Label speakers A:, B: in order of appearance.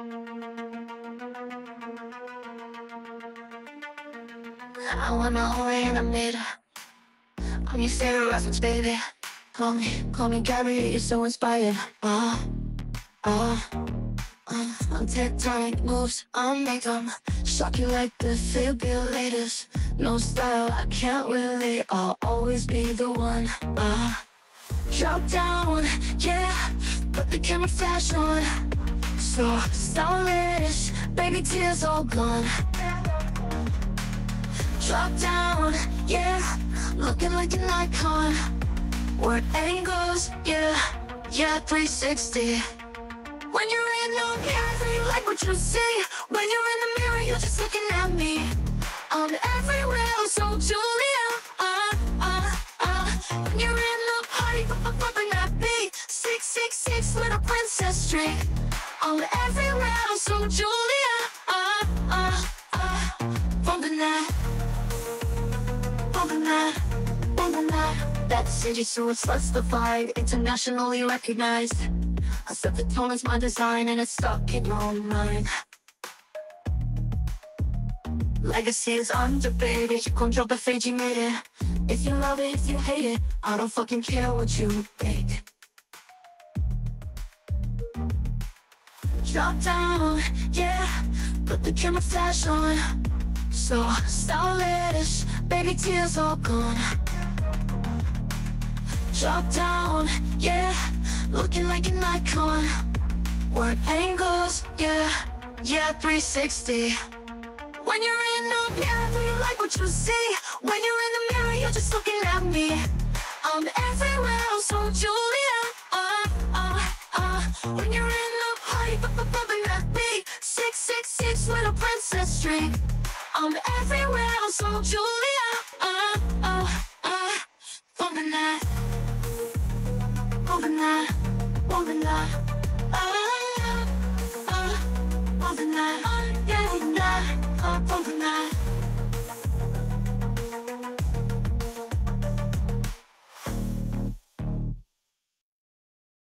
A: I wanna hold you in a middle. I'm your favorite reference, baby. Call me, call me Gary, you're so inspired. Uh, uh, uh, I'm tectonic moves, I'll make them shock you like the defibrillators. No style, I can't relate, I'll always be the one. Uh, drop down, yeah, put the camera flash on. So stylish, baby tears all gone. Drop down, yeah, looking like an icon. Word angles, yeah, yeah, 360. When you're in your mirror, you like what you see. When you're in the mirror, you're just looking at me. I'm everywhere, so Julia. Uh, uh, uh. When you're in the party, bumping that beat. Six, six, six, little princess streak. I'm everywhere, I'm so Julia. Uh, uh, uh. Bumping that. Bumping that, that city so it's justified Internationally recognized. I set the tone as my design And it's stuck in my mind. Legacy is underrated. You can't drop a fade, you made it. If you love it, if you hate it. I don't fucking care what you make Drop down, yeah. Put the camera flash on. So stylish, baby tears all gone. Drop down, yeah, looking like an icon. Word angles, yeah, yeah, 360 When you're in the mirror, do you like what you see? When you're in the mirror, you're just looking at me. I'm everywhere, so so Julia. Bumping that, bumping that, bumping that. Uh, uh, bumping that.